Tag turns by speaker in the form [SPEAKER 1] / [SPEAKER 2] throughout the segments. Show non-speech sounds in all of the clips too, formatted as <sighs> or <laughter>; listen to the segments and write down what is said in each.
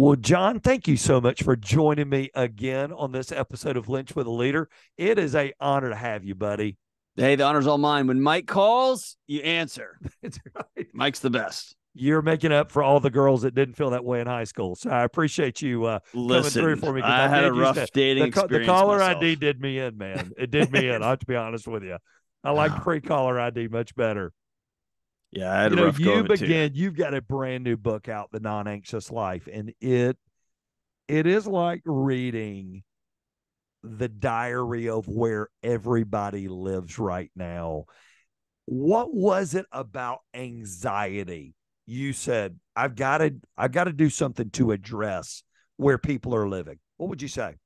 [SPEAKER 1] Well, John, thank you so much for joining me again on this episode of Linch with a Leader. It is a honor to have you, buddy.
[SPEAKER 2] Hey, the honor's all mine. When Mike calls, you answer. <laughs>
[SPEAKER 1] That's right.
[SPEAKER 2] Mike's the best.
[SPEAKER 1] You're making up for all the girls that didn't feel that way in high school. So I appreciate you uh,
[SPEAKER 2] Listen,
[SPEAKER 1] coming through for me.
[SPEAKER 2] I had a rough
[SPEAKER 1] to-
[SPEAKER 2] dating
[SPEAKER 1] the,
[SPEAKER 2] experience.
[SPEAKER 1] the caller
[SPEAKER 2] myself.
[SPEAKER 1] ID did me in, man. It did me in. <laughs> I have to be honest with you. I like
[SPEAKER 2] Wow.
[SPEAKER 1] pre-caller ID much better.
[SPEAKER 2] Yeah, I had
[SPEAKER 1] you know, you
[SPEAKER 2] of it too.
[SPEAKER 1] begin. You've got a brand new book out, The Non-Anxious Life, and it it is like reading the diary of where everybody lives right now. What was it about anxiety? You said, I've got to I've got to do something to address where people are living. What would you say?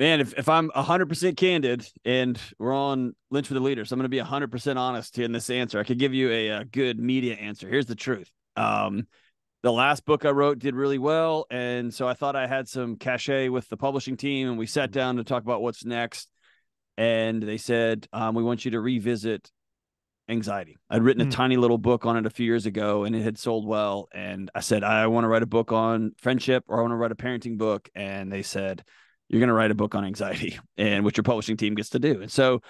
[SPEAKER 2] Man, if, if I'm 100% candid and we're on Linch with the Leader, so I'm going to be 100% honest in this answer. I could give you a, a good media answer. Here's the truth. Um, the last book I wrote did really well. And so I thought I had some cachet with the publishing team, and we sat down to talk about what's next. And they said, um, We want you to revisit anxiety. I'd written a
[SPEAKER 1] Hmm.
[SPEAKER 2] tiny little book on it a few years ago, and it had sold well. And I said, I want to write a book on friendship or I want to write a parenting book. And they said, you're going to write a book on anxiety <laughs> and what your publishing team gets to do. And so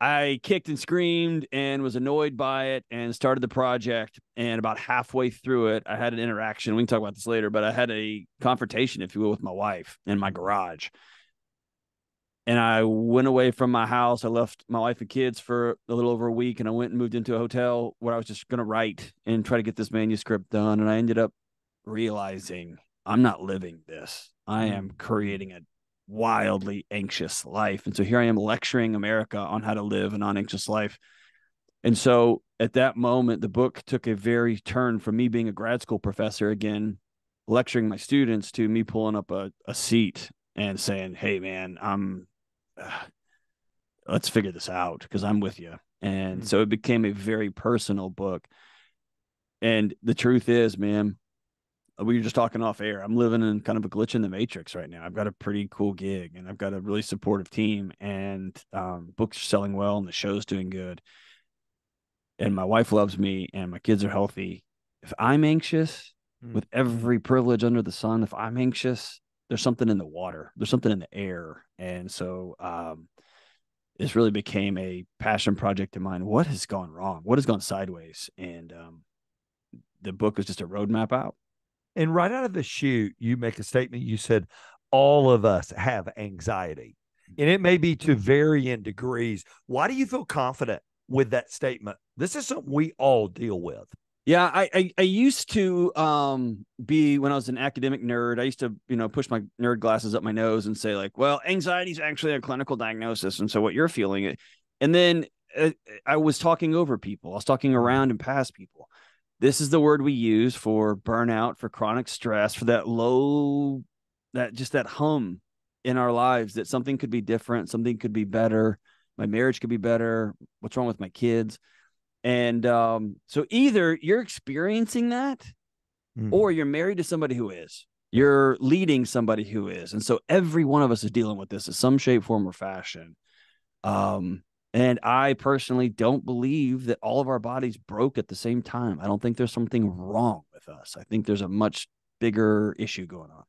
[SPEAKER 2] I kicked and screamed and was annoyed by it and started the project. And about halfway through it, I had an interaction. We can talk about this later, but I had a confrontation, if you will, with my wife in my garage. And I went away from my house. I left my wife and kids for a little over a week and I went and moved into a hotel where I was just going to write and try to get this manuscript done. And I ended up realizing I'm not living this. I am mm. creating a wildly anxious life. And so here I am lecturing America on how to live a non anxious life. And so at that moment, the book took a very turn from me being a grad school professor again, lecturing my students to me pulling up a, a seat and saying, Hey, man, I'm, let's figure this out because I'm with you. And
[SPEAKER 1] Mm.
[SPEAKER 2] so it became a very personal book. And the truth is, man, we were just talking off air. I'm living in kind of a glitch in the matrix right now. I've got a pretty cool gig and I've got a really supportive team and um, books are selling well and the show's doing good. And my wife loves me and my kids are healthy. If I'm anxious
[SPEAKER 1] Mm.
[SPEAKER 2] with every privilege under the sun, if I'm anxious, there's something in the water, there's something in the air. And so um, this really became a passion project of mine. What has gone wrong? What has gone sideways? And um, the book was just a roadmap out.
[SPEAKER 1] And right out of the chute, you make a statement. You said, all of us have anxiety, and it may be to varying degrees. Why do you feel confident with that statement? This is something we all deal with.
[SPEAKER 2] Yeah, I, I I used to um be when I was an academic nerd. I used to you know push my nerd glasses up my nose and say like, well, anxiety is actually a clinical diagnosis, and so what you're feeling, and then uh, I was talking over people. I was talking around and past people. This is the word we use for burnout, for chronic stress, for that low, that just that hum in our lives that something could be different, something could be better, my marriage could be better. What's wrong with my kids? And um, so either you're experiencing that
[SPEAKER 1] Mm.
[SPEAKER 2] or you're married to somebody who is. You're leading somebody who is. And so every one of us is dealing with this in some shape, form, or fashion. Um, and I personally don't believe that all of our bodies broke at the same time. I don't think there's something wrong with us. I think there's a much bigger issue going on.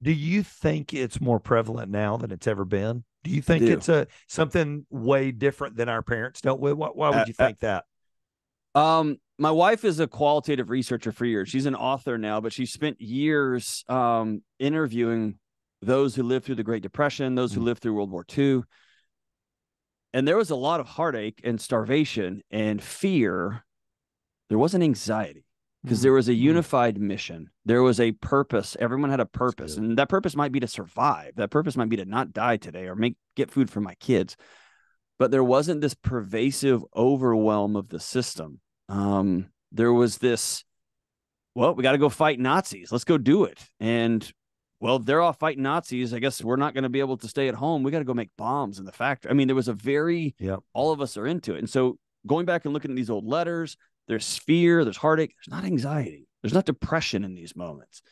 [SPEAKER 1] Do you think it's more prevalent now than it's ever been? Do you think
[SPEAKER 2] do.
[SPEAKER 1] it's a something way different than our parents dealt with? Why, why would
[SPEAKER 2] Uh,
[SPEAKER 1] you
[SPEAKER 2] uh,
[SPEAKER 1] think that?
[SPEAKER 2] Um, my wife is a qualitative researcher for years. She's an author now, but she spent years um, interviewing those who lived through the Great Depression, those who
[SPEAKER 1] Mm.
[SPEAKER 2] lived through World War II. And there was a lot of heartache and starvation and fear. There wasn't anxiety because there was a
[SPEAKER 1] Mm.
[SPEAKER 2] unified mission. There was a purpose. Everyone had a purpose, and that purpose might be to survive. That purpose might be to not die today or make get food for my kids. But there wasn't this pervasive overwhelm of the system. Um, there was this, well, we got to go fight Nazis. Let's go do it. And well, they're all fighting Nazis. I guess we're not going to be able to stay at home. We got to go make bombs in the factory. I mean, there was a very
[SPEAKER 1] Yep.
[SPEAKER 2] all of us are into it. And so going back and looking at these old letters, there's fear, there's heartache, there's not anxiety, there's not depression in these moments.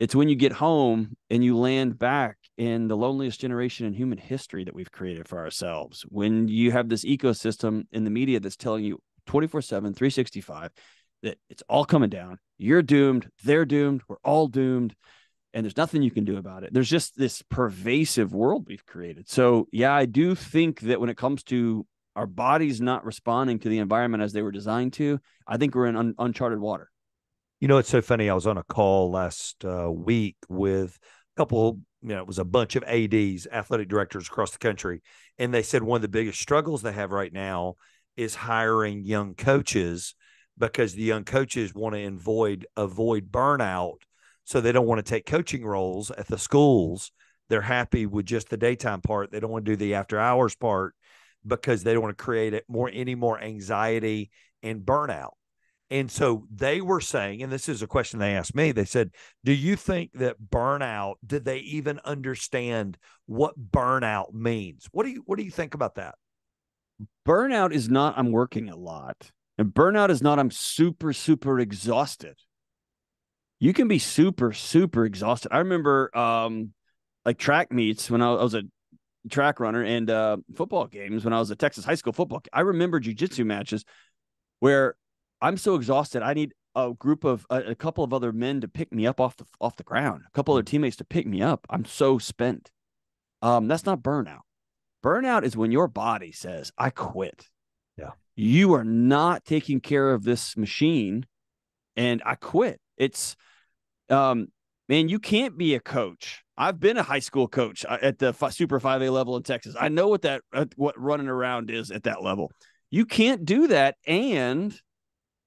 [SPEAKER 2] It's when you get home and you land back in the loneliest generation in human history that we've created for ourselves. When you have this ecosystem in the media that's telling you 24 7, 365, that it's all coming down, you're doomed, they're doomed, we're all doomed. And there's nothing you can do about it. There's just this pervasive world we've created. So, yeah, I do think that when it comes to our bodies not responding to the environment as they were designed to, I think we're in un- uncharted water.
[SPEAKER 1] You know, it's so funny. I was on a call last uh, week with a couple, you know, it was a bunch of ADs, athletic directors across the country. And they said one of the biggest struggles they have right now is hiring young coaches because the young coaches want to avoid avoid burnout so they don't want to take coaching roles at the schools. They're happy with just the daytime part. They don't want to do the after hours part because they don't want to create it more any more anxiety and burnout. And so they were saying and this is a question they asked me they said do you think that burnout did they even understand what burnout means? What do you what do you think about that?
[SPEAKER 2] Burnout is not i'm working a lot. And burnout is not I'm super, super exhausted. You can be super, super exhausted. I remember um like track meets when I was a track runner and uh football games when I was a Texas high school football. I remember jujitsu matches where I'm so exhausted. I need a group of a, a, couple of other men to pick me up off the off the ground, a couple other teammates to pick me up. I'm so spent. Um, that's not burnout. Burnout is when your body says, I quit Yeah, you are not taking care of this machine and I quit. It's um man, you can't be a coach. I've been a high school coach uh, at the super 5A level in Texas. I know what that uh, what running around is at that level. You can't do that and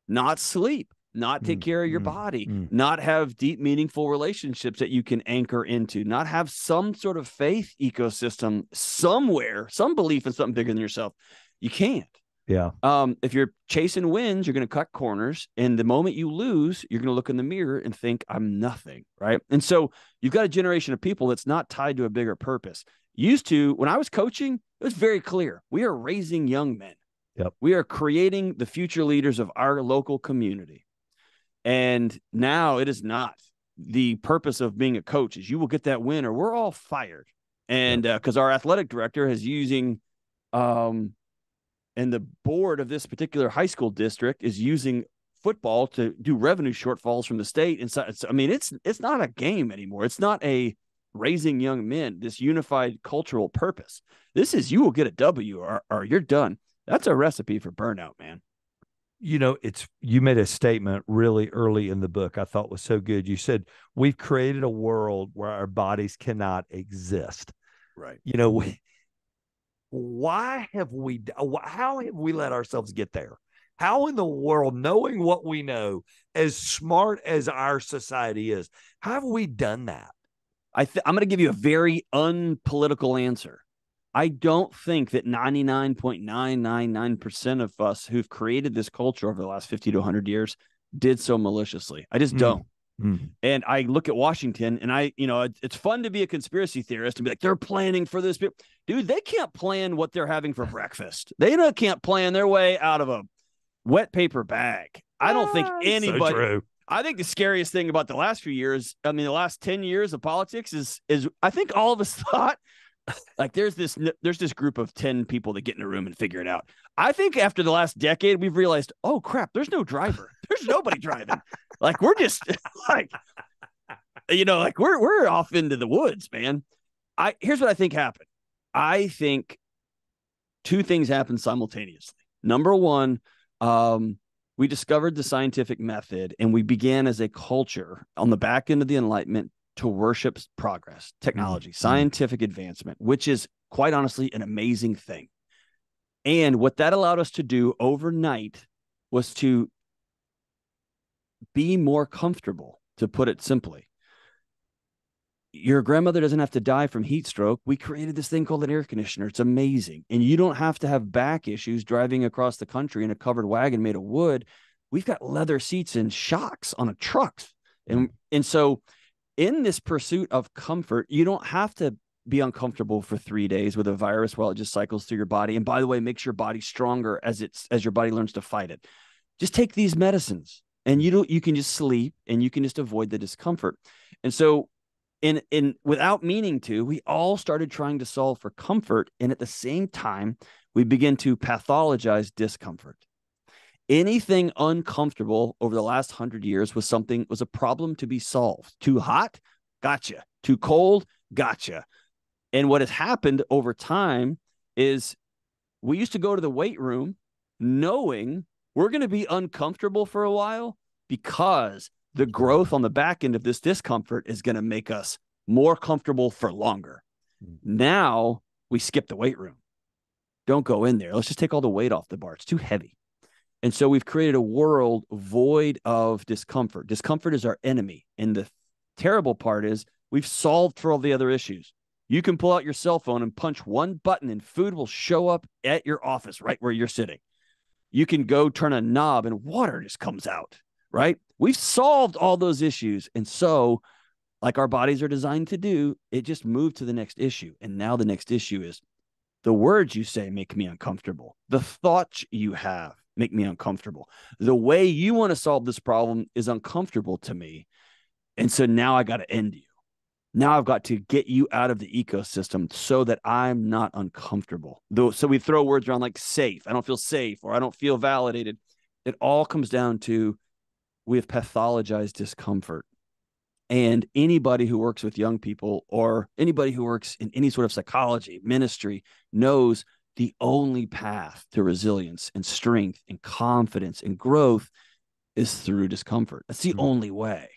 [SPEAKER 2] not sleep, not take mm, care of your mm, body, mm. not have deep meaningful relationships that you can anchor into, not have some sort of faith ecosystem somewhere, some belief in something bigger than yourself. You can't.
[SPEAKER 1] Yeah.
[SPEAKER 2] Um, if you're chasing wins, you're going to cut corners. And the moment you lose, you're going to look in the mirror and think, I'm nothing. Right. And so you've got a generation of people that's not tied to a bigger purpose. Used to, when I was coaching, it was very clear we are raising young men.
[SPEAKER 1] Yep.
[SPEAKER 2] We are creating the future leaders of our local community. And now it is not the purpose of being a coach is you will get that win or we're all fired. And because yep. uh, our athletic director is using um and the board of this particular high school district is using football to do revenue shortfalls from the state. And so i mean it's it's not a game anymore. It's not a raising young men this unified cultural purpose. This is you will get a w or, or you're done. That's a recipe for burnout man.
[SPEAKER 1] You know it's you made a statement really early in the book i thought was so good. You said we've created a world where our bodies cannot exist.
[SPEAKER 2] Right.
[SPEAKER 1] You know we why have we how have we let ourselves get there? How in the world knowing what we know as smart as our society is how have we done that?
[SPEAKER 2] I th- i'm going to give you a very unpolitical answer. I don't think that 99.999% of us who've created this culture over the last 50 to 100 years did so maliciously. I just mm. don't Mm. And I look at Washington and I, you know, it's fun to be a conspiracy theorist and be like, they're planning for this. Dude, they can't plan what they're having for breakfast. They can't plan their way out of a wet paper bag. I don't think ah, anybody. So I think the scariest thing about the last few years, I mean, the last 10 years of politics is, is I think all of us <laughs> thought like there's this there's this group of 10 people that get in a room and figure it out i think after the last decade we've realized oh crap there's no driver there's nobody driving like we're just <laughs> like you know like we're we're off into the woods man i here's what i think happened i think two things happened simultaneously number one um we discovered the scientific method and we began as a culture on the back end of the enlightenment to worship progress, technology, mm-hmm. scientific advancement, which is quite honestly an amazing thing. And what that allowed us to do overnight was to be more comfortable, to put it simply. Your grandmother doesn't have to die from heat stroke. We created this thing called an air conditioner. It's amazing. And you don't have to have back issues driving across the country in a covered wagon made of wood. We've got leather seats and shocks on a trucks. And and so in this pursuit of comfort, you don't have to be uncomfortable for three days with a virus while it just cycles through your body. And by the way, makes your body stronger as it's as your body learns to fight it. Just take these medicines and you don't you can just sleep and you can just avoid the discomfort. And so in in without meaning to, we all started trying to solve for comfort. And at the same time, we begin to pathologize discomfort anything uncomfortable over the last hundred years was something was a problem to be solved. Too hot, Gotcha. Too cold? Gotcha. And what has happened over time is we used to go to the weight room knowing we're going to be uncomfortable for a while because the growth on the back end of this discomfort is going to make us more comfortable for longer. Mm-hmm. Now we skip the weight room. Don't go in there. Let's just take all the weight off the bar. It's too heavy. And so we've created a world void of discomfort. Discomfort is our enemy. And the terrible part is we've solved for all the other issues. You can pull out your cell phone and punch one button, and food will show up at your office right where you're sitting. You can go turn a knob and water just comes out, right? We've solved all those issues. And so, like our bodies are designed to do, it just moved to the next issue. And now the next issue is the words you say make me uncomfortable. The thoughts you have make me uncomfortable. The way you want to solve this problem is uncomfortable to me. And so now I got to end you. Now I've got to get you out of the ecosystem so that I'm not uncomfortable. Though so we throw words around like safe. I don't feel safe or I don't feel validated. It all comes down to we have pathologized discomfort. And anybody who works with young people or anybody who works in any sort of psychology, ministry knows the only path to resilience and strength and confidence and growth is through discomfort. That's the mm-hmm. only way.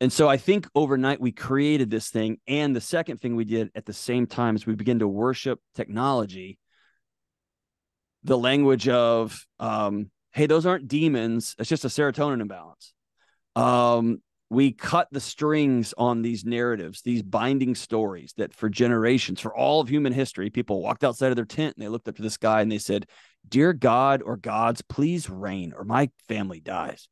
[SPEAKER 2] And so I think overnight we created this thing. And the second thing we did at the same time is we began to worship technology, the language of, um, hey, those aren't demons. It's just a serotonin imbalance. Um, we cut the strings on these narratives, these binding stories that for generations, for all of human history, people walked outside of their tent and they looked up to the sky and they said, Dear God or gods, please rain or my family dies.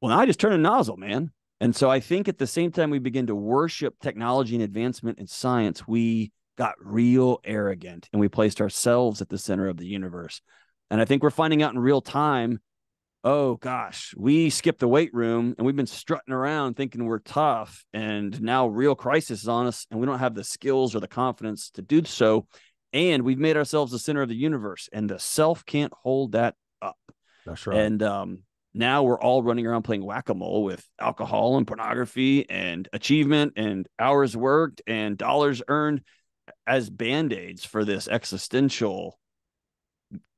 [SPEAKER 2] Well, now I just turn a nozzle, man. And so I think at the same time we begin to worship technology and advancement in science, we got real arrogant and we placed ourselves at the center of the universe. And I think we're finding out in real time oh gosh, we skipped the weight room and we've been strutting around thinking we're tough. And now real crisis is on us and we don't have the skills or the confidence to do so. And we've made ourselves the center of the universe and the self can't hold that up.
[SPEAKER 1] That's right.
[SPEAKER 2] And um, now we're all running around playing whack-a-mole with alcohol and pornography and achievement and hours worked and dollars earned as band-aids for this existential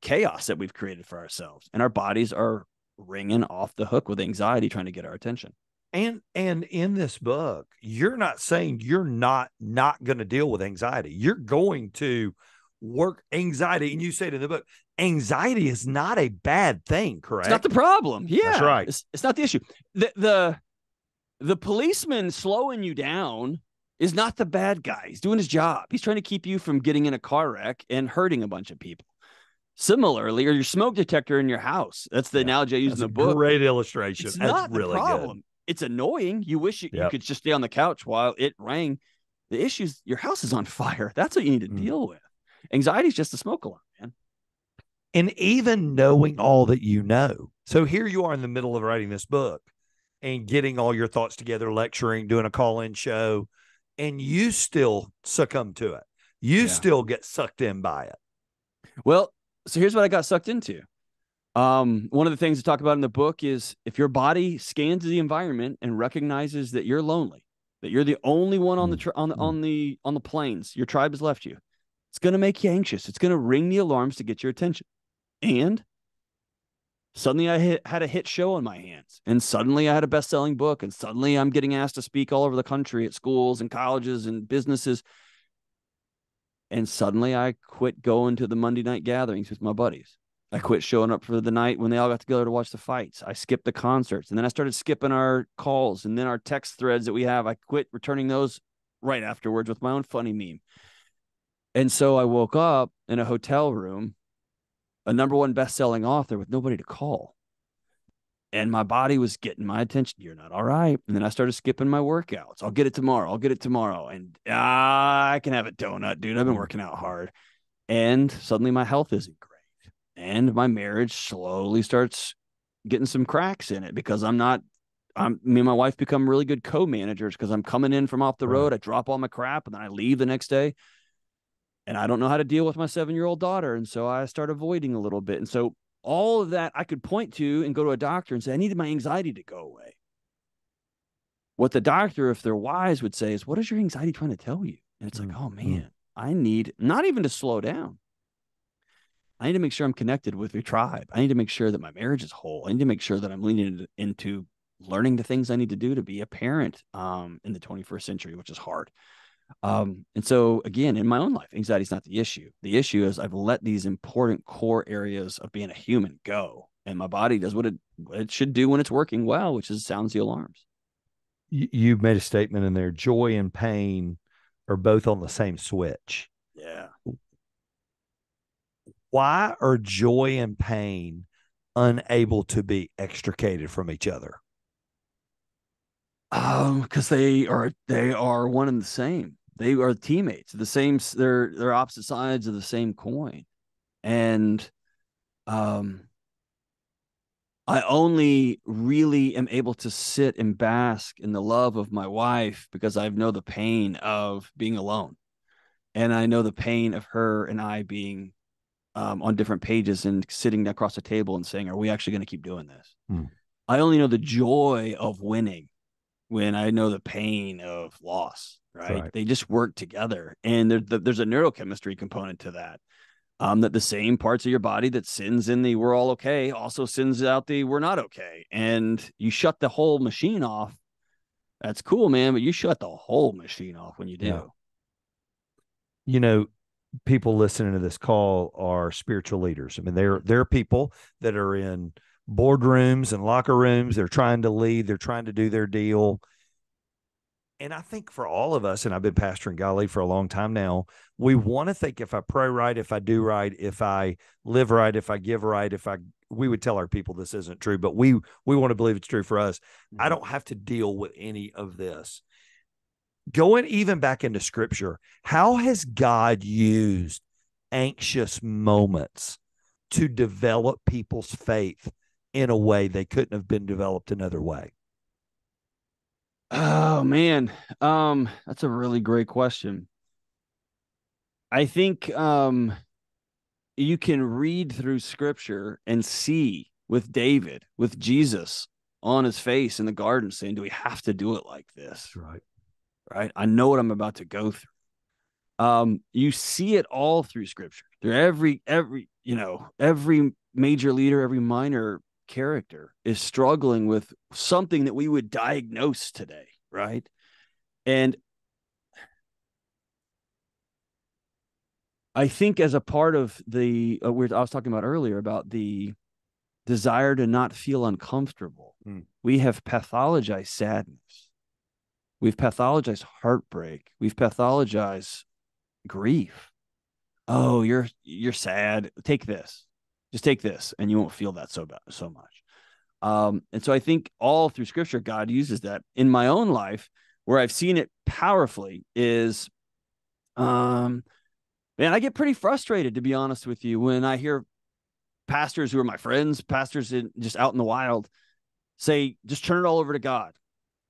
[SPEAKER 2] chaos that we've created for ourselves. And our bodies are ringing off the hook with anxiety trying to get our attention.
[SPEAKER 1] And and in this book you're not saying you're not not going to deal with anxiety. You're going to work anxiety. And you said in the book anxiety is not a bad thing correct
[SPEAKER 2] it's not the problem yeah
[SPEAKER 1] that's right
[SPEAKER 2] it's, it's not the issue the the the policeman slowing you down is not the bad guy he's doing his job he's trying to keep you from getting in a car wreck and hurting a bunch of people Similarly, or your smoke detector in your house. That's the yeah, analogy I use in the book.
[SPEAKER 1] Great illustration.
[SPEAKER 2] It's
[SPEAKER 1] that's
[SPEAKER 2] not
[SPEAKER 1] really
[SPEAKER 2] the problem. Good. It's annoying. You wish you, yep. you, could just stay on the couch while it rang. The issue is your house is on fire. That's what you need to mm. deal with. Anxiety is just a smoke alarm.
[SPEAKER 1] And even knowing all that you know. So here you are in the middle of writing this book and getting all your thoughts together, lecturing, doing a call in show, and you still succumb to it. You yeah. still get sucked in by it.
[SPEAKER 2] Well, so here's what I got sucked into. Um, one of the things to talk about in the book is if your body scans the environment and recognizes that you're lonely, that you're the only one on the tri- on the on the on the plains, your tribe has left you. It's going to make you anxious. It's going to ring the alarms to get your attention. And suddenly I hit, had a hit show on my hands, and suddenly I had a best-selling book, and suddenly I'm getting asked to speak all over the country at schools and colleges and businesses and suddenly I quit going to the Monday night gatherings with my buddies. I quit showing up for the night when they all got together to watch the fights. I skipped the concerts and then I started skipping our calls and then our text threads that we have. I quit returning those right afterwards with my own funny meme. And so I woke up in a hotel room, a number one best selling author with nobody to call and my body was getting my attention. You're not all right. And then I started skipping my workouts. I'll get it tomorrow. I'll get it tomorrow. And uh, I can have a donut, dude. I've been working out hard. And suddenly my health isn't great. And my marriage slowly starts getting some cracks in it because I'm not, I'm, me and my wife become really good co managers because I'm coming in from off the road. I drop all my crap and then I leave the next day. And I don't know how to deal with my seven year old daughter. And so I start avoiding a little bit. And so all of that I could point to and go to a doctor and say, I needed my anxiety to go away. what the doctor, if they're wise, would say is, What is your anxiety trying to tell you? And it's like,
[SPEAKER 1] Mm,
[SPEAKER 2] Oh
[SPEAKER 1] mm.
[SPEAKER 2] man, I need not even to slow down. I need to make sure I'm connected with your tribe. I need to make sure that my marriage is whole. I need to make sure that I'm leaning into- into learning the things I need to do to be a parent um, in the 21st century, which is hard. Um, and so, again, in my own life, anxiety is not the issue. The issue is I've let these important core areas of being a human go, and my body does what it what it should do when it's working well, which is sounds the alarms.
[SPEAKER 1] You, you made a statement in there. Joy and pain are both on the same switch.
[SPEAKER 2] Yeah.
[SPEAKER 1] Why are joy and pain unable to be extricated from each other?
[SPEAKER 2] Um, because they are they are one and the same. They are teammates. The same. They're they're opposite sides of the same coin, and um, I only really am able to sit and bask in the love of my wife because I know the pain of being alone, and I know the pain of her and I being um, on different pages and sitting across the table and saying, "Are we actually going to keep doing this?"
[SPEAKER 1] Hmm.
[SPEAKER 2] I only know the joy of winning when I know the pain of loss. Right?
[SPEAKER 1] Right.
[SPEAKER 2] They just work together, and there, th- there's a neurochemistry component to that. Um, that the same parts of your body that sends in the "we're all okay" also sends out the "we're not okay," and you shut the whole machine off. That's cool, man, but you shut the whole machine off when you do.
[SPEAKER 1] Yeah. You know, people listening to this call are spiritual leaders. I mean, they're they're people that are in boardrooms and locker rooms. They're trying to lead. They're trying to do their deal. And I think for all of us, and I've been pastoring Golly for a long time now, we want to think if I pray right, if I do right, if I live right, if I give right, if I we would tell our people this isn't true, but we we want to believe it's true for us. I
[SPEAKER 2] Mhm.
[SPEAKER 1] don't have to deal with any of this. Going even back into scripture, how has God used anxious moments to develop people's faith in a way they couldn't have been developed another way?
[SPEAKER 2] Oh man, um, that's a really great question. I think um, you can read through Scripture and see with David, with Jesus on his face in the garden, saying, "Do we have to do it like this?"
[SPEAKER 1] right.
[SPEAKER 2] Right? I know what I'm about to go through. Um, you see it all through Scripture. Through every every you know every major leader, every minor character is struggling with something that we would diagnose today, right? And I think as a part of the uh, we're, I was talking about earlier about the desire to not feel uncomfortable,
[SPEAKER 1] Mm.
[SPEAKER 2] we have pathologized sadness. We've pathologized heartbreak. We've pathologized grief. Oh, you're you're sad. Take this. Just take this, and you won't feel that so bad, so much. Um, and so I think all through Scripture, God uses that. In my own life, where I've seen it powerfully, is, um, man, I get pretty frustrated to be honest with you when I hear pastors who are my friends, pastors in, just out in the wild, say, "Just turn it all over to God."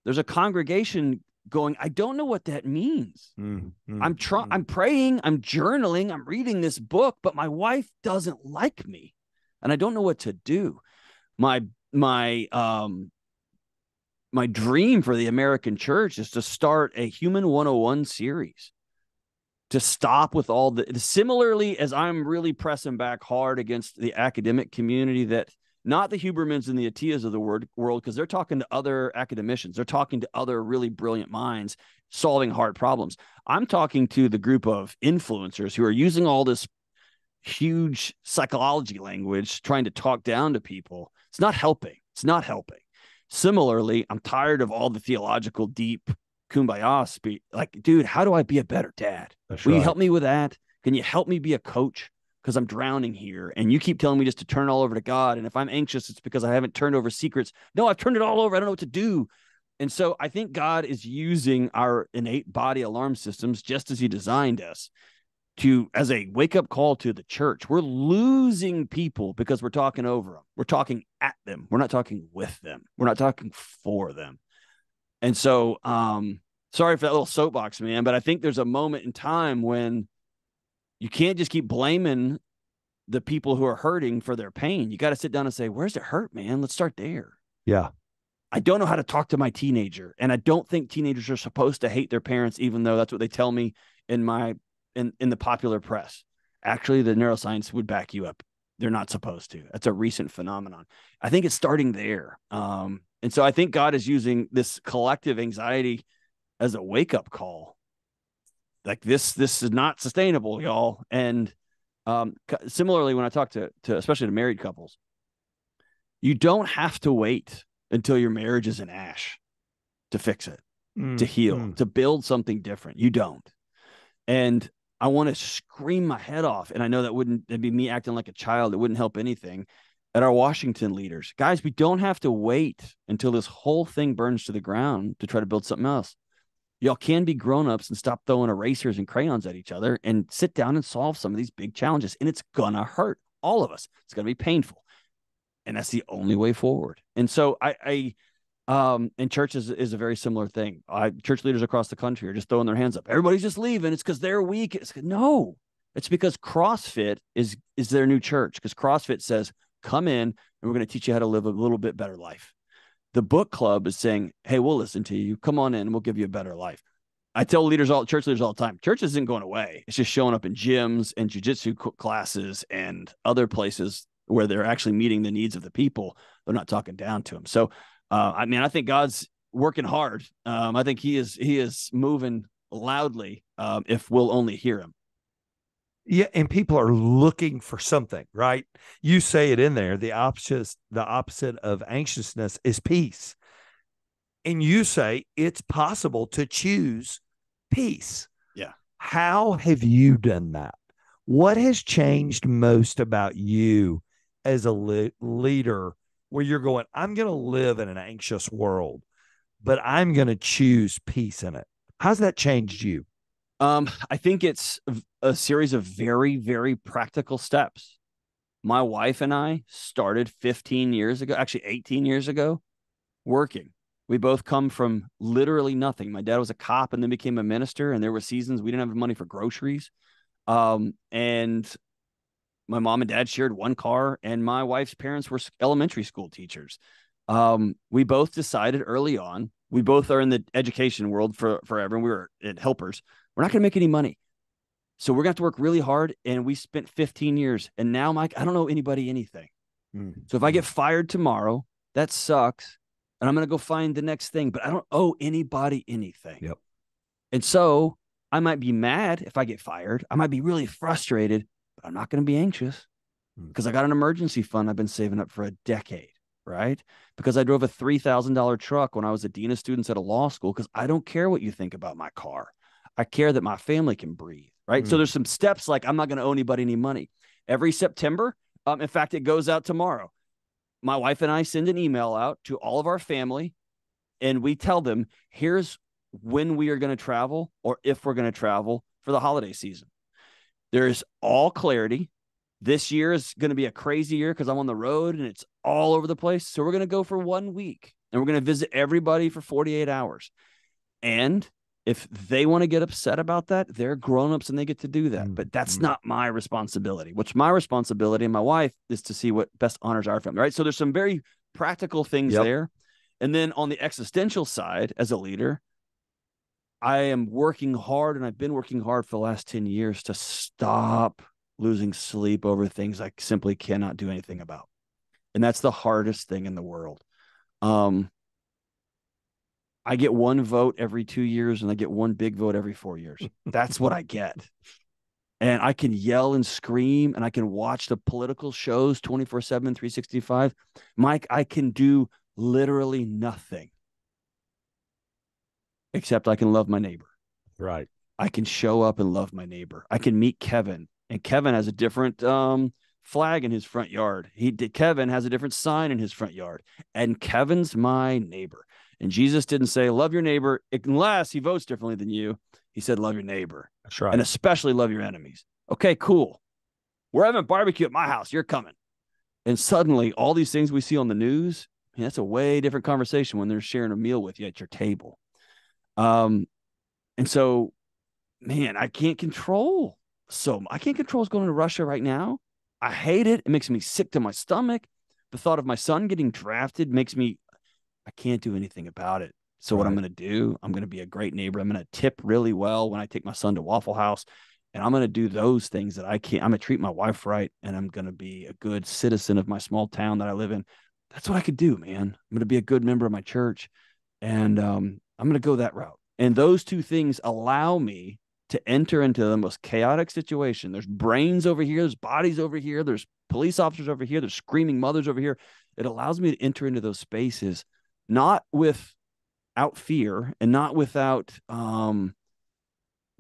[SPEAKER 2] There's a congregation going, "I don't know what that means."
[SPEAKER 1] Mm, mm,
[SPEAKER 2] I'm trying,
[SPEAKER 1] mm.
[SPEAKER 2] I'm praying, I'm journaling, I'm reading this book, but my wife doesn't like me and I don't know what to do. My my um my dream for the American church is to start a human 101 series to stop with all the similarly as I'm really pressing back hard against the academic community that not the Hubermans and the Attias of the word, world because they're talking to other academicians, they're talking to other really brilliant minds solving hard problems. I'm talking to the group of influencers who are using all this huge psychology language trying to talk down to people. It's not helping. It's not helping. Similarly, I'm tired of all the theological deep kumbaya speak. Like, dude, how do I be a better dad?
[SPEAKER 1] That's
[SPEAKER 2] Will you help me with that? Can you help me be a coach? Because I'm drowning here. And you keep telling me just to turn all over to God. And if I'm anxious, it's because I haven't turned over secrets. No, I've turned it all over. I don't know what to do. And so I think God is using our innate body alarm systems just as he designed us to as a wake up call to the church. We're losing people because we're talking over them. We're talking at them. We're not talking with them. We're not talking for them. And so um sorry for that little soapbox man, but I think there's a moment in time when you can't just keep blaming the people who are hurting for their pain. You got to sit down and say, "Where's it hurt, man? Let's start there."
[SPEAKER 1] Yeah.
[SPEAKER 2] I don't know how to talk to my teenager. And I don't think teenagers are supposed to hate their parents, even though that's what they tell me in my in, in the popular press. Actually, the neuroscience would back you up. They're not supposed to. That's a recent phenomenon. I think it's starting there. Um, and so I think God is using this collective anxiety as a wake up call. Like this, this is not sustainable, y'all. And um, similarly, when I talk to, to especially to married couples, you don't have to wait until your marriage is in ash to fix it, mm, to heal, mm. to build something different. You don't. And I want to scream my head off. And I know that wouldn't that'd be me acting like a child. It wouldn't help anything at our Washington leaders. Guys, we don't have to wait until this whole thing burns to the ground to try to build something else. Y'all can be grown-ups and stop throwing erasers and crayons at each other and sit down and solve some of these big challenges. And it's gonna hurt all of us. It's gonna be painful and that's the only way forward. And so I, I um, and church is, is a very similar thing. I, church leaders across the country are just throwing their hands up. Everybody's just leaving. It's because they're weak. It's, no, it's because CrossFit is is their new church. Because CrossFit says, "Come in, and we're going to teach you how to live a little bit better life." The book club is saying, "Hey, we'll listen to you. Come on in, we'll give you a better life." I tell leaders all church leaders all the time, church isn't going away. It's just showing up in gyms and jujitsu classes and other places where they're actually meeting the needs of the people. They're not talking down to them. So, uh, I mean, I think God's working hard. Um, I think he is he is moving loudly um, if we'll only hear him.
[SPEAKER 1] Yeah, and people are looking for something, right? You say it in there. The opposite the opposite of anxiousness is peace. And you say it's possible to choose peace.
[SPEAKER 2] Yeah.
[SPEAKER 1] How have you done that? What has changed most about you as a le- leader where you're going, I'm going to live in an anxious world, but I'm going to choose peace in it? How's that changed you?
[SPEAKER 2] Um, I think it's a series of very, very practical steps. My wife and I started 15 years ago, actually 18 years ago, working. We both come from literally nothing. My dad was a cop and then became a minister, and there were seasons we didn't have money for groceries. Um, and my mom and dad shared one car, and my wife's parents were elementary school teachers. Um, we both decided early on, we both are in the education world for forever, and we were at helpers. We're not going to make any money. So we're going to have to work really hard. And we spent 15 years. And now, Mike, I don't know anybody anything. Mm-hmm. So if I get fired tomorrow, that sucks. And I'm going to go find the next thing, but I don't owe anybody anything.
[SPEAKER 1] Yep.
[SPEAKER 2] And so I might be mad if I get fired. I might be really frustrated, but I'm not going to be anxious because hmm. I got an emergency fund I've been saving up for a decade, right? Because I drove a $3,000 truck when I was a dean of students at a law school because I don't care what you think about my car. I care that my family can breathe, right? Mm. So hmm. there's some steps like I'm not going to owe anybody any money. Every September, um, in fact, it goes out tomorrow. My wife and I send an email out to all of our family and we tell them, here's when we are going to travel or if we're going to travel for the holiday season. There's all clarity. This year is going to be a crazy year because I'm on the road and it's all over the place. So we're going to go for one week and we're going to visit everybody for 48 hours. And if they want to get upset about that, they're grown-ups and they get to do that. Mm-hmm. But that's mm-hmm. not my responsibility. What's my responsibility and my wife is to see what best honors our family, right? So there's some very practical things yep. there. And then on the existential side, as a leader, I am working hard and I've been working hard for the last 10 years to stop losing sleep over things I simply cannot do anything about. And that's the hardest thing in the world. Um, I get one vote every two years and I get one big vote every four years. <laughs> That's what I get. And I can yell and scream and I can watch the political shows 24 7, 365. Mike, I can do literally nothing except I can love my neighbor.
[SPEAKER 1] Right.
[SPEAKER 2] I can show up and love my neighbor. I can meet Kevin, and Kevin has a different um, flag in his front yard. He Kevin has a different sign in his front yard, and Kevin's my neighbor. And Jesus didn't say love your neighbor unless he votes differently than you. He said love your neighbor.
[SPEAKER 1] That's right.
[SPEAKER 2] And especially love your enemies. Okay, cool. We're having barbecue at my house. You're coming. And suddenly, all these things we see on the news, man, that's a way different conversation when they're sharing a meal with you at your table. Um, and so, man, I can't control. So I can't control what's going to Russia right now. I hate it. It makes me sick to my stomach. The thought of my son getting drafted makes me I can't do anything about it. So what I'm going to do, I'm going to be a great neighbor. I'm going to tip really well when I take my son to Waffle House, and I'm going to do those things that I can't. I'm going to treat my wife right, and I'm going to be a good citizen of my small town that I live in. That's what I could do, man. I'm going to be a good member of my church, and um, I'm going to go that route. And those two things allow me to enter into the most chaotic situation. There's brains over here, there's bodies over here, there's police officers over here, there's screaming mothers over here. It allows me to enter into those spaces, not without fear and not without um,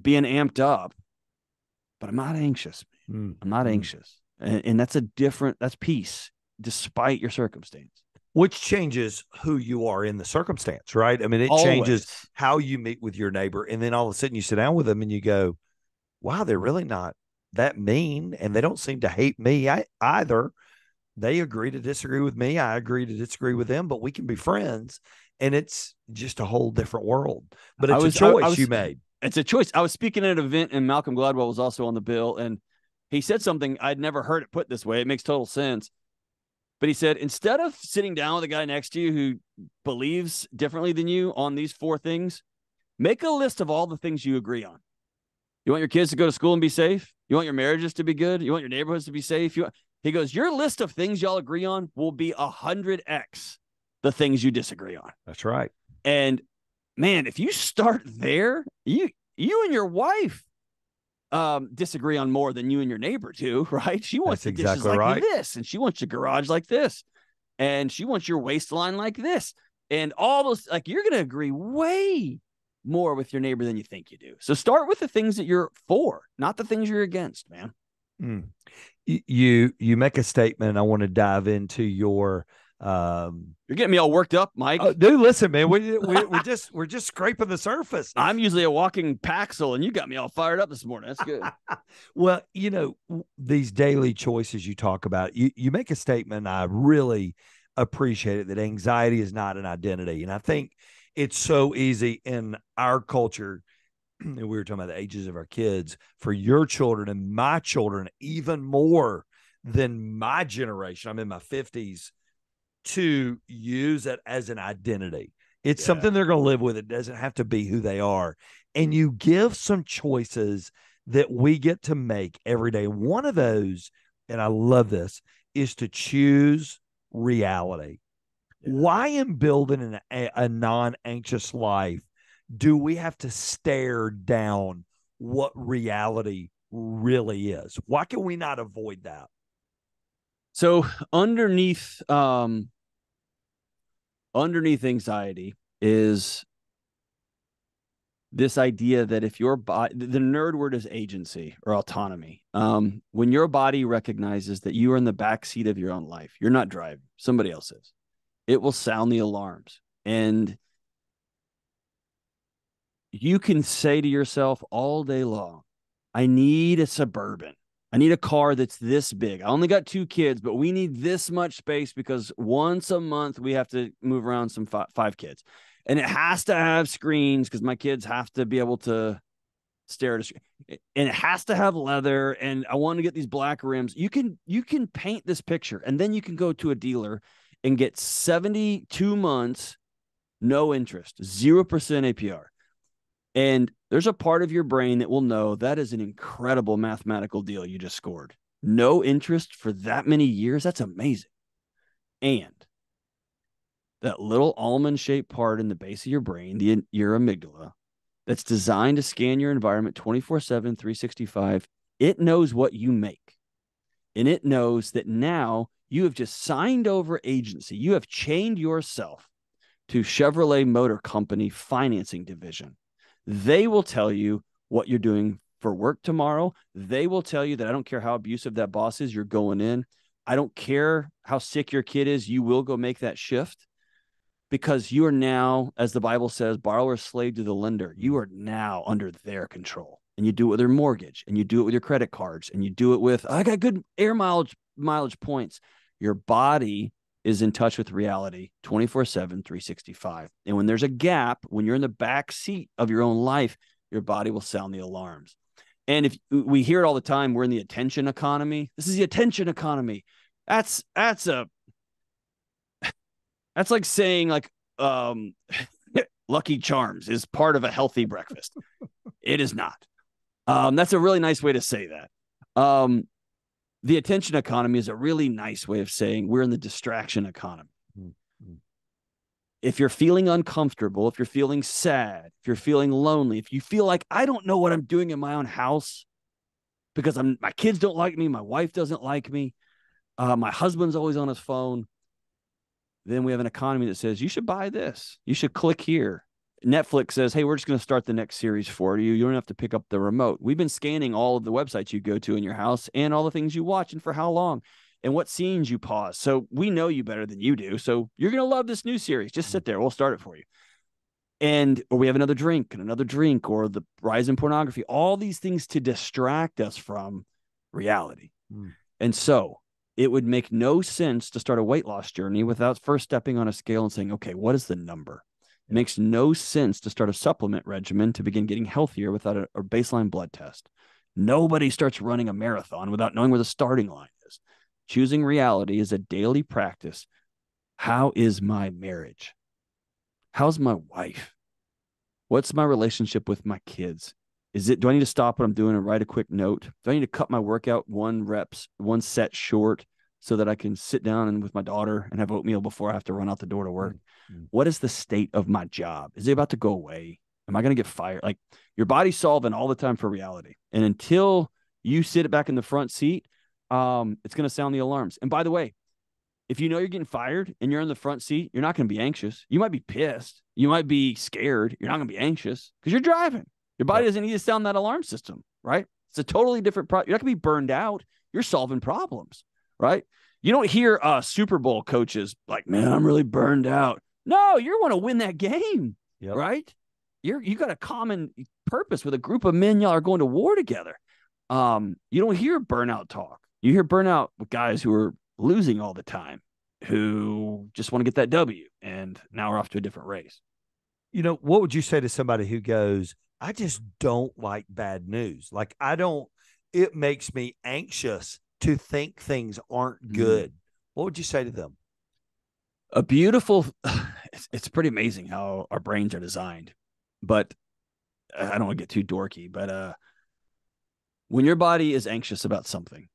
[SPEAKER 2] being amped up, but I'm not anxious.
[SPEAKER 1] Mm.
[SPEAKER 2] I'm not
[SPEAKER 1] Mm.
[SPEAKER 2] anxious. And, and that's a different, that's peace despite your circumstance.
[SPEAKER 1] Which changes who you are in the circumstance, right? I mean, it changes how you meet with your neighbor. And then all of a sudden you sit down with them and you go, wow, they're really not that mean. And they don't seem to hate me I, either. They agree to disagree with me. I agree to disagree with them, but we can be friends. And it's just a whole different world. But it's
[SPEAKER 2] was-
[SPEAKER 1] a choice
[SPEAKER 2] was-
[SPEAKER 1] you made.
[SPEAKER 2] it's a choice. I was speaking at an event and Malcolm Gladwell was also on the bill and he said something I'd never heard it put this way. It makes total sense. But he said instead of sitting down with a guy next to you who believes differently than you on these four things, make a list of all the things you agree on. You want your kids to go to school and be safe? You want your marriages to be good? You want your neighborhoods to be safe? You he goes, Your list of things y'all agree on will be a hundred X the things you disagree on.
[SPEAKER 1] That's right.
[SPEAKER 2] And man, if you start there, you you and your wife um disagree on more than you and your neighbor do, <laughs> right? She wants
[SPEAKER 1] That's
[SPEAKER 2] the dishes
[SPEAKER 1] exactly
[SPEAKER 2] like
[SPEAKER 1] right.
[SPEAKER 2] this, and she wants your garage like this, and she wants your waistline like this, and all those like you're gonna agree way more with your neighbor than you think you do. So start with the things that you're for, not the things you're against, man.
[SPEAKER 1] Mm. You you make a statement. I want to dive into your um
[SPEAKER 2] You're getting me all worked up, Mike.
[SPEAKER 1] oh, dude listen man we, we we're just we're just scraping the surface
[SPEAKER 2] I'm usually a walking Paxil, and you got me all fired up this morning. That's good. <laughs>
[SPEAKER 1] well you know these daily choices you talk about you you make a statement i really appreciate it that anxiety is not an identity and i think it's so easy in our culture we were talking about the ages of our kids for your children and my children even more than my generation i'm in my 50s to use it as an identity. It's
[SPEAKER 2] Yeah.
[SPEAKER 1] something they're going to live with. It doesn't have to be who they are. And you give some choices that we get to make every day. One of those and i love this is to choose reality.
[SPEAKER 2] Yeah.
[SPEAKER 1] why in building an, a, a non-anxious life do we have to stare down what reality really is why can we not avoid that
[SPEAKER 2] So underneath um underneath anxiety is this idea that if your body the nerd word is agency or autonomy. Um when your body recognizes that you are in the back seat of your own life, you're not driving, somebody else is. It will sound the alarms and you can say to yourself all day long, I need a suburban. I need a car that's this big. I only got two kids, but we need this much space because once a month we have to move around some fi- five kids. And it has to have screens because my kids have to be able to stare at a screen. And it has to have leather. And I want to get these black rims. You can you can paint this picture and then you can go to a dealer and get 72 months, no interest, 0% APR. And there's a part of your brain that will know that is an incredible mathematical deal you just scored. No interest for that many years. That's amazing. And that little almond shaped part in the base of your brain, the your amygdala, that's designed to scan your environment 24 7, 365, it knows what you make. And it knows that now you have just signed over agency. You have chained yourself to Chevrolet Motor Company Financing Division. They will tell you what you're doing for work tomorrow. They will tell you that I don't care how abusive that boss is, you're going in. I don't care how sick your kid is, you will go make that shift because you are now, as the Bible says, borrower slave to the lender. You are now under their control. And you do it with your mortgage and you do it with your credit cards and you do it with, I got good air mileage mileage points. Your body is in touch with reality 24 7, 365. And when there's a gap, when you're in the back seat of your own life, your body will sound the alarms. And if we hear it all the time, we're in the attention economy. This is the attention economy. That's that's a <laughs> that's like saying like um, <laughs> Lucky Charms is part of a healthy breakfast. it is not. Um, that's a really nice way to say that. Um, the attention economy is a really nice way of saying we're in the distraction economy. Mm-hmm. If you're feeling uncomfortable, if you're feeling sad, if you're feeling lonely, if you feel like I don't know what I'm doing in my own house because I'm my kids don't like me, my wife doesn't like me, uh, my husband's always on his phone, then we have an economy that says you should buy this, you should click here, Netflix says, "Hey, we're just going to start the next series for you. You don't have to pick up the remote." We've been scanning all of the websites you go to in your house and all the things you watch and for how long and what scenes you pause. So we know you better than you do. So you're going to love this new series. Just sit there. We'll start it for you. And or we have another drink and another drink or the rise in pornography. All these things to distract us from reality. Mm. And so it would make no sense to start a weight loss journey without first stepping on a scale and saying, "Okay, what is the number?" It makes no sense to start a supplement regimen to begin getting healthier without a, a baseline blood test. Nobody starts running a marathon without knowing where the starting line is. Choosing reality is a daily practice. How is my marriage? How's my wife? What's my relationship with my kids? Is it do I need to stop what I'm doing and write a quick note? Do I need to cut my workout one reps, one set short so that I can sit down and with my daughter and have oatmeal before I have to run out the door to work? Mm-hmm. What is the state of my job? Is it about to go away? Am I going to get fired? Like your body's solving all the time for reality. And until you sit it back in the front seat, um, it's going to sound the alarms. And by the way, if you know you're getting fired and you're in the front seat, you're not going to be anxious. You might be pissed. You might be scared. You're not going to be anxious because you're driving. Your body doesn't need to sound that alarm system, right? It's a totally different pro- You're not going to be burned out. You're solving problems, right? You don't hear uh, Super Bowl coaches like, man, I'm really burned out. No, you want to win that game, yep. right? You're you got a common purpose with a group of men. Y'all are going to war together. Um, you don't hear burnout talk. You hear burnout with guys who are losing all the time, who just want to get that W, and now we're off to a different race.
[SPEAKER 1] You know, what would you say to somebody who goes, "I just don't like bad news. Like I don't. It makes me anxious to think things aren't mm-hmm. good." Mm. What would you say to them?
[SPEAKER 2] a beautiful <sighs> it's, it's pretty amazing how our brains are designed but i don't want to get too dorky but uh when your body is anxious about something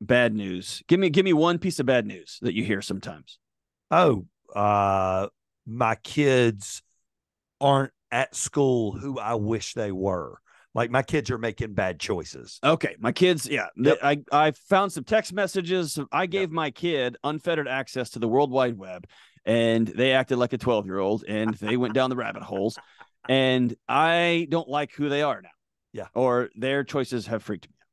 [SPEAKER 2] bad news give me give me one piece of bad news that you hear sometimes
[SPEAKER 1] oh uh my kids aren't at school who i wish they were like my kids are making bad choices.
[SPEAKER 2] Okay, my kids, yeah. Yep. I I found some text messages. I gave yep. my kid unfettered access to the World Wide Web, and they acted like a twelve year old, and they went down the rabbit holes. And I don't like who they are now.
[SPEAKER 1] Yeah,
[SPEAKER 2] or their choices have freaked me out.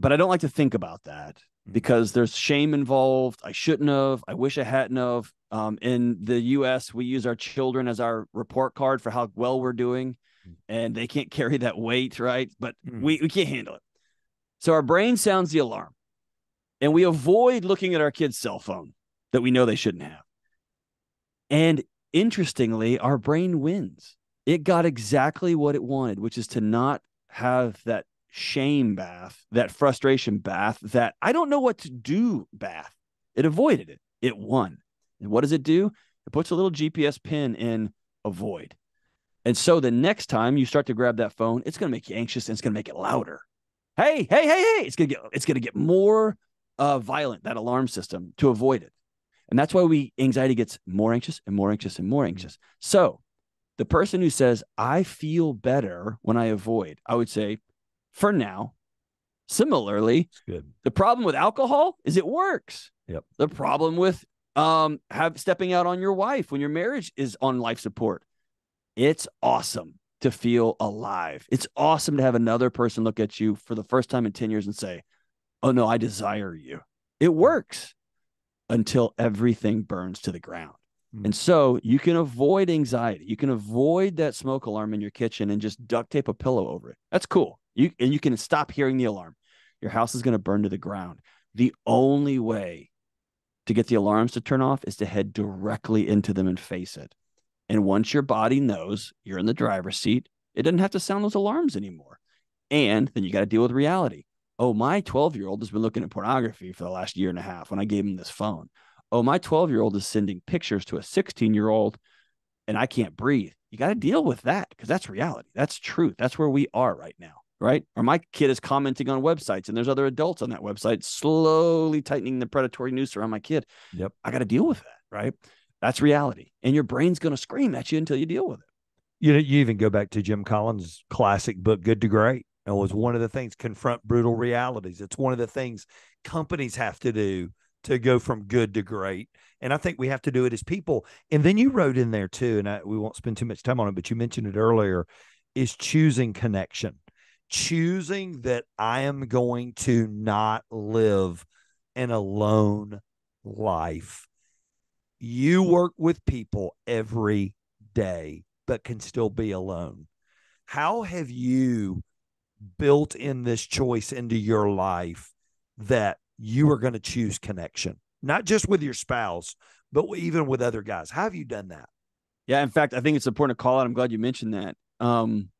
[SPEAKER 2] But I don't like to think about that mm. because there's shame involved. I shouldn't have. I wish I hadn't have. Um, in the U.S., we use our children as our report card for how well we're doing and they can't carry that weight, right? But mm. we, we can't handle it. So our brain sounds the alarm and we avoid looking at our kid's cell phone that we know they shouldn't have. And interestingly, our brain wins. It got exactly what it wanted, which is to not have that shame bath, that frustration bath, that I don't know what to do bath. It avoided it. It won. And what does it do? It puts a little GPS pin in avoid. And so the next time you start to grab that phone, it's going to make you anxious and it's going to make it louder. Hey, hey, hey, hey! It's going to get it's going to get more uh, violent that alarm system to avoid it, and that's why we anxiety gets more anxious and more anxious and more anxious. So the person who says I feel better when I avoid, I would say, for now. Similarly, the problem with alcohol is it works.
[SPEAKER 1] Yep.
[SPEAKER 2] The problem with um have stepping out on your wife when your marriage is on life support it's awesome to feel alive. It's awesome to have another person look at you for the first time in 10 years and say, Oh, no, I desire you. It works until everything burns to the ground. Mm-hmm. And so you can avoid anxiety. You can avoid that smoke alarm in your kitchen and just duct tape a pillow over it. That's cool. You and you can stop hearing the alarm. Your house is going to burn to the ground. The only way to get the alarms to turn off is to head directly into them and face it. And once your body knows you're in the driver's seat, it doesn't have to sound those alarms anymore. And then you got to deal with reality. Oh, my 12 year old has been looking at pornography for the last year and a half when I gave him this phone. oh, my 12 year old is sending pictures to a 16 year old and I can't breathe. You got to deal with that because that's reality. That's truth. That's where we are right now. Right. Or my kid is commenting on websites and there's other adults on that website slowly tightening the predatory noose around my kid.
[SPEAKER 1] Yep.
[SPEAKER 2] I got to deal with that. Right. That's reality. And your brain's going to scream at you until you deal with it.
[SPEAKER 1] You know, you even go back to Jim Collins' classic book, Good to Great. It was one of the things confront brutal realities. It's one of the things companies have to do to go from good to great. And I think we have to do it as people. And then you wrote in there too, and I, we won't spend too much time on it, but you mentioned it earlier, is choosing connection, choosing that I am going to not live an alone life. You work with people every day, but can still be alone. How have you built in this choice into your life that you are going to choose connection, not just with your spouse, but even with other guys. How have you done that?
[SPEAKER 2] Yeah, in fact, I think it's important to call out. I'm glad you mentioned that. Um,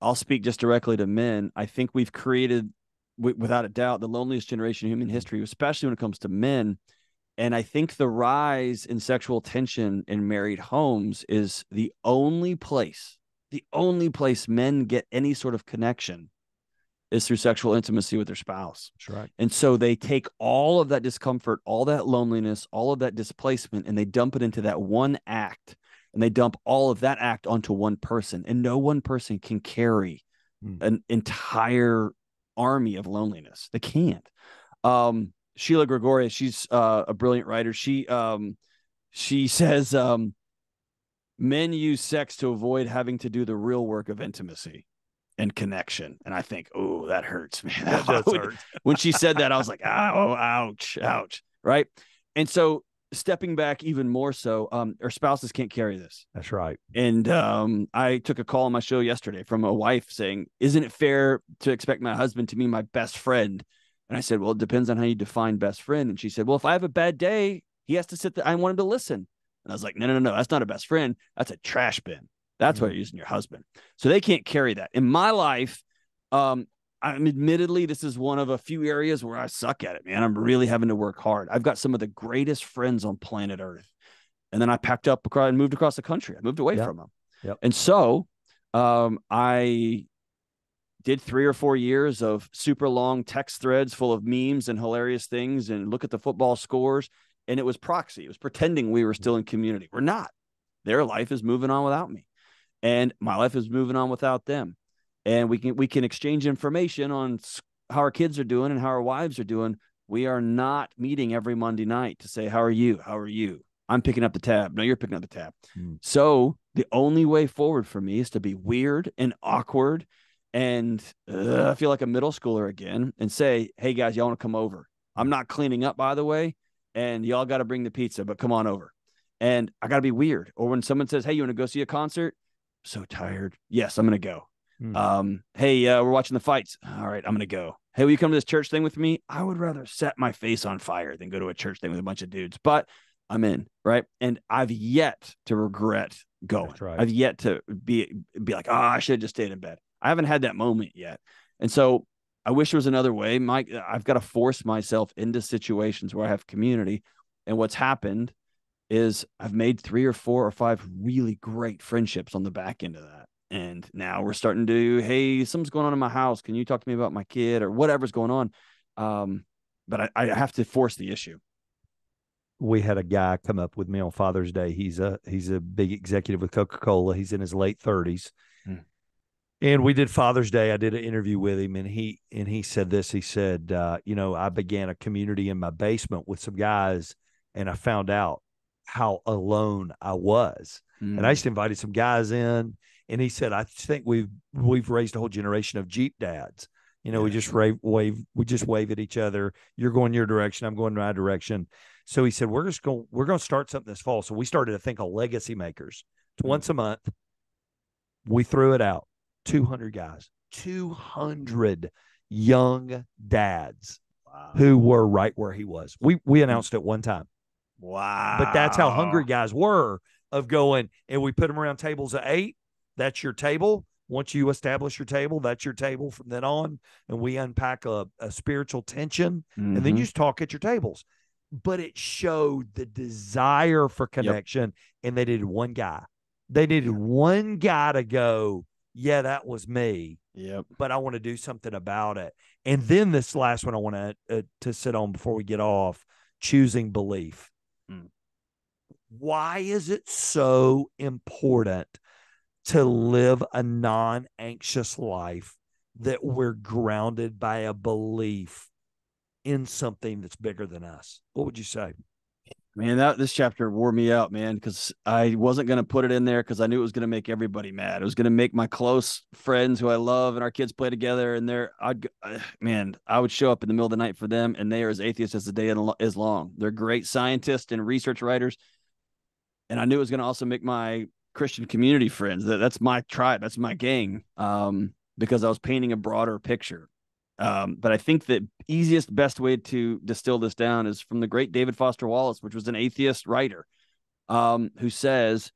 [SPEAKER 2] I'll speak just directly to men. I think we've created, w- without a doubt, the loneliest generation in human history, especially when it comes to men. And I think the rise in sexual tension in married homes is the only place, the only place men get any sort of connection is through sexual intimacy with their spouse.
[SPEAKER 1] That's right.
[SPEAKER 2] And so they take all of that discomfort, all that loneliness, all of that displacement, and they dump it into that one act. And they dump all of that act onto one person. And no one person can carry mm. an entire army of loneliness. They can't. Um, Sheila Gregoire, she's uh, a brilliant writer. She um, she <laughs> says um, men use sex to avoid having to do the real work of intimacy and connection. And I think, oh, that hurts, <laughs> man. That does when, hurt. <laughs> when she said that, I was like, oh, ouch, ouch. Right. And so stepping back even more so, um, our spouses can't carry this.
[SPEAKER 1] That's right.
[SPEAKER 2] And um, I took a call on my show yesterday from a wife saying, Isn't it fair to expect my husband to be my best friend? And I said, Well, it depends on how you define best friend. And she said, Well, if I have a bad day, he has to sit there. I want him to listen. And I was like, No, no, no, no. That's not a best friend. That's a trash bin. That's mm-hmm. what you're using your husband. So they can't carry that. In my life, um, I'm admittedly this is one of a few areas where I suck at it, man. I'm really having to work hard. I've got some of the greatest friends on planet Earth. And then I packed up across and moved across the country. I moved away yep. from them. Yep. And so um, I did three or four years of super long text threads full of memes and hilarious things and look at the football scores. And it was proxy. It was pretending we were still in community. We're not. Their life is moving on without me and my life is moving on without them and we can we can exchange information on how our kids are doing and how our wives are doing we are not meeting every monday night to say how are you how are you i'm picking up the tab no you're picking up the tab mm. so the only way forward for me is to be weird and awkward and uh, i feel like a middle schooler again and say hey guys y'all want to come over i'm not cleaning up by the way and y'all got to bring the pizza but come on over and i got to be weird or when someone says hey you want to go see a concert so tired. Yes, I'm gonna go. Mm. Um, hey, uh, we're watching the fights. All right, I'm gonna go. Hey, will you come to this church thing with me? I would rather set my face on fire than go to a church thing with a bunch of dudes, but I'm in, right? And I've yet to regret going. Right. I've yet to be be like, oh, I should have just stayed in bed. I haven't had that moment yet. And so I wish there was another way. Mike, I've got to force myself into situations where I have community. And what's happened is I've made three or four or five really great friendships on the back end of that. And now we're starting to, hey, something's going on in my house. Can you talk to me about my kid or whatever's going on? Um, but I, I have to force the issue.
[SPEAKER 1] We had a guy come up with me on Father's Day. He's a he's a big executive with Coca Cola. He's in his late thirties, hmm. And we did Father's Day. I did an interview with him, and he and he said this. He said, uh, you know, I began a community in my basement with some guys, and I found out how alone I was. Mm. And I just invited some guys in, and he said, "I think we've we've raised a whole generation of Jeep dads. You know, yeah. we just wave, wave, we just wave at each other. You're going your direction, I'm going my direction. So he said, we're just going, we're going to start something this fall. So we started a thing called Legacy Makers. Mm. Once a month, we threw it out. 200 guys, 200 young dads wow. who were right where he was. We we announced it one time.
[SPEAKER 2] Wow.
[SPEAKER 1] But that's how hungry guys were of going, and we put them around tables of eight. That's your table. Once you establish your table, that's your table from then on. And we unpack a, a spiritual tension, mm-hmm. and then you mm-hmm. just talk at your tables. but it showed the desire for connection. And they needed one guy. They needed one guy to go, yeah, that was me,
[SPEAKER 2] Yep.
[SPEAKER 1] but I want to do something about it. And then this last one I want to uh, to sit on before we get off, choosing belief.
[SPEAKER 2] Mm.
[SPEAKER 1] Why is it so important to live a non-anxious life that we're grounded by a belief in something that's bigger than us? What would you say?
[SPEAKER 2] Man, that this chapter wore me out, man, because I wasn't gonna put it in there because I knew it was gonna make everybody mad. It was gonna make my close friends who I love and our kids play together, and they're I'd uh, man, I would show up in the middle of the night for them, and they are as atheists as the day is long. They're great scientists and research writers, and I knew it was gonna also make my Christian community friends. That that's my tribe, that's my gang, um, because I was painting a broader picture. Um, but I think the easiest, best way to distill this down is from the great David Foster Wallace, which was an atheist writer, um, who says,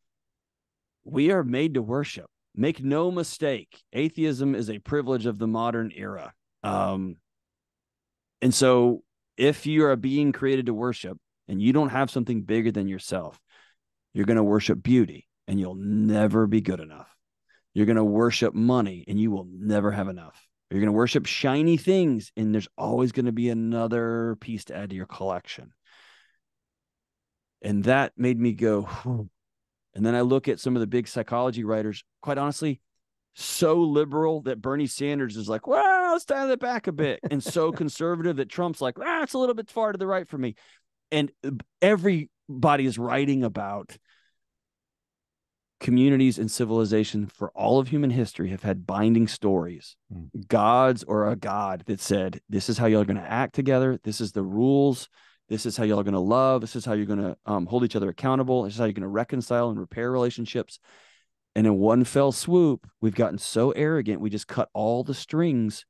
[SPEAKER 2] We are made to worship. Make no mistake, atheism is a privilege of the modern era. Um, and so, if you are a being created to worship and you don't have something bigger than yourself, you're going to worship beauty and you'll never be good enough. You're going to worship money and you will never have enough. You're going to worship shiny things, and there's always going to be another piece to add to your collection. And that made me go, "Whew." and then I look at some of the big psychology writers, quite honestly, so liberal that Bernie Sanders is like, well, let's dial it back a bit, and so <laughs> conservative that Trump's like, ah, it's a little bit far to the right for me. And everybody is writing about communities and civilization for all of human history have had binding stories.
[SPEAKER 1] Mm.
[SPEAKER 2] gods or a god that said this is how y'all are going to act together. This is the rules. This is how y'all are going to love. This is how you're going to um, hold each other accountable. This is how you're going to reconcile and repair relationships. And in one fell swoop we've gotten so arrogant we just cut all the strings.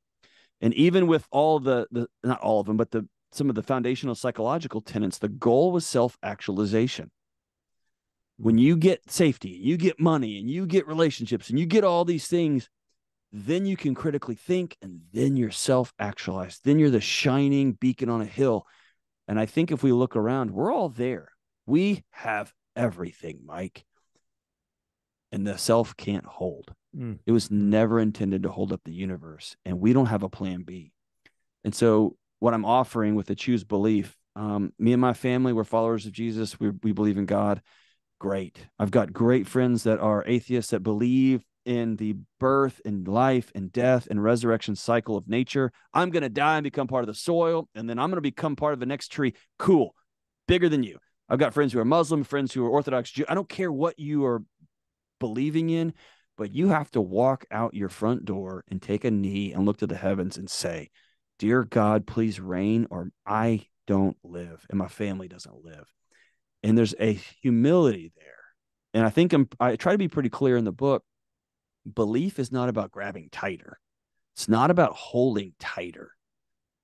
[SPEAKER 2] And even with all the the not all of them but the some of the foundational psychological tenets the goal was self-actualization when you get safety, you get money, and you get relationships, and you get all these things, then you can critically think, and then you're self actualized. Then you're the shining beacon on a hill. And I think if we look around, we're all there. We have everything, Mike. And the self can't hold.
[SPEAKER 1] Mm.
[SPEAKER 2] It was never intended to hold up the universe, and we don't have a plan B. And so, what I'm offering with the choose belief, um, me and my family, we're followers of Jesus. We, we believe in God great. I've got great friends that are atheists that believe in the birth and life and death and resurrection cycle of nature. I'm going to die and become part of the soil, and then I'm going to become part of the next tree. Cool. Bigger than you. I've got friends who are Muslim, friends who are Orthodox Jew. I don't care what you are believing in, but you have to walk out your front door and take a knee and look to the heavens and say, Dear God, please reign, or I don't live and my family doesn't live and there's a humility there. And i think i'm i try to be pretty clear in the book belief is not about grabbing tighter. It's not about holding tighter.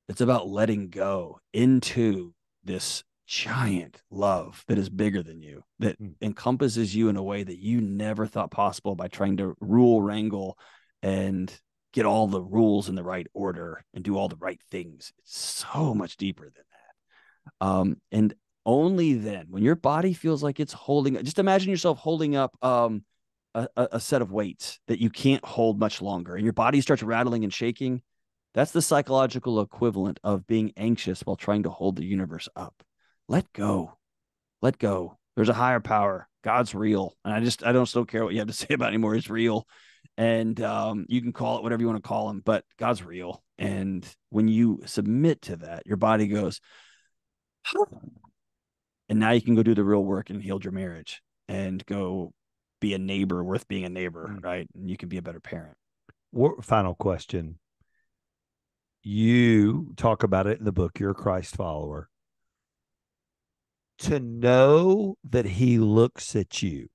[SPEAKER 2] It's about letting go into this giant love that is bigger than you that
[SPEAKER 1] Mm.
[SPEAKER 2] encompasses you in a way that you never thought possible by trying to rule wrangle and get all the rules in the right order and do all the right things. It's so much deeper than that. Um and only then when your body feels like it's holding just imagine yourself holding up um a, a set of weights that you can't hold much longer and your body starts rattling and shaking that's the psychological equivalent of being anxious while trying to hold the universe up. Let go. Let go. There's a higher power. God's real and i just i don't still care what you have to <laughs> say about it anymore. It's real. And um, you can call it whatever you want to call him but god's real. And when you submit to that your body goes and now you can go do the real work and heal your marriage and go be a neighbor worth being a neighbor
[SPEAKER 1] Mm.
[SPEAKER 2] right and you can be a better parent
[SPEAKER 1] Final question. You talk about it in the book. You're a Christ follower. To know that he looks at you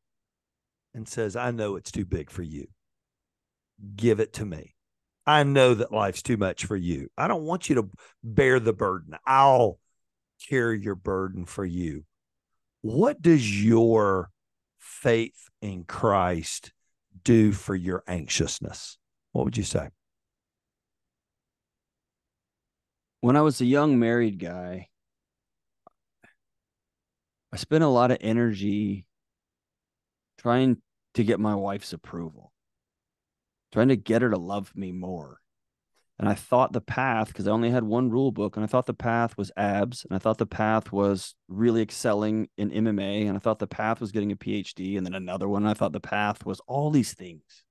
[SPEAKER 1] and says, I know it's too big for you. Give it to me. I know that life's too much for you. I don't want you to bear the burden. I'll carry your burden for you. What does your faith in Christ do for your anxiousness? What would you say?
[SPEAKER 2] when i was a young married guy I spent a lot of energy trying to get my wife's approval, trying to get her to love me more. And I thought the path, because I only had one rule book, and I thought the path was abs, and I thought the path was really excelling in MMA, and I thought the path was getting a PhD, and then another one. I thought the path was all these things.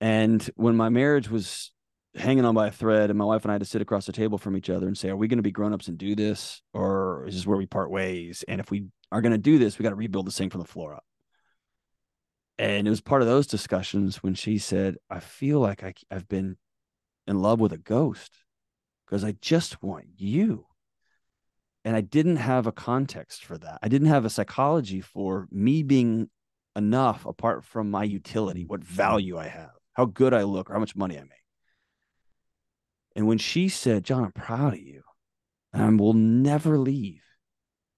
[SPEAKER 2] And when my marriage was hanging on by a thread, and my wife and I had to sit across the table from each other and say, Are we going to be grown ups and do this? Or is this where we part ways? And if we are going to do this, we got to rebuild this thing from the floor up. And it was part of those discussions when she said, I feel like I, I've been in love with a ghost because I just want you. And I didn't have a context for that. I didn't have a psychology for me being enough apart from my utility, what value I have, how good I look, or how much money I make. And when she said, John, I'm proud of you and I will never leave.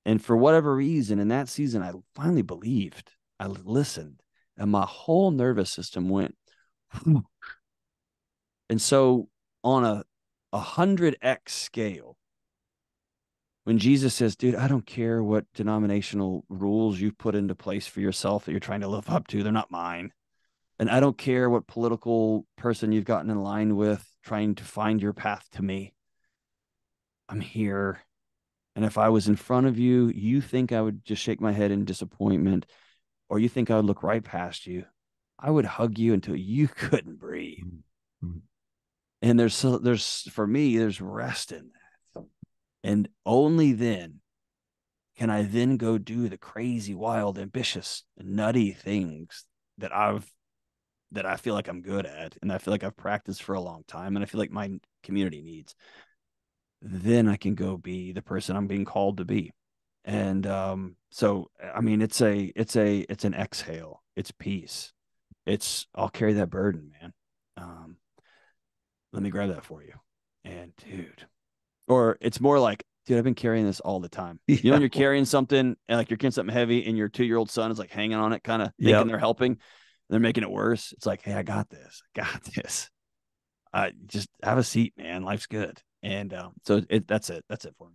[SPEAKER 2] And for whatever reason, in that season, I finally believed. I listened, and my whole nervous system went. And so on a a hundred X scale, when Jesus says, dude, I don't care what denominational rules you've put into place for yourself that you're trying to live up to, they're not mine. And I don't care what political person you've gotten in line with trying to find your path to me. I'm here. And if I was in front of you, you think I would just shake my head in disappointment, or you think I would look right past you. I would hug you until you <laughs> couldn't breathe. Mm-hmm and there's so there's for me there's rest in that. And only then can i then go do the crazy wild ambitious nutty things that i've that i feel like i'm good at and i feel like i've practiced for a long time and i feel like my community needs then i can go be the person i'm being called to be. And um so i mean it's a it's a it's an exhale. It's peace. It's i'll carry that burden man. Um let me grab that for you. And dude, or it's more like, dude, I've been carrying this all the time. Yeah. You know, when you're <laughs> carrying something and like you're carrying something heavy and your two year old son is like hanging on it, kind of thinking yep. they're helping. They're making it worse. It's like, hey, I got this. I got this. Uh, just have a seat, man. Life's good. And um, so it, that's it. That's it for me.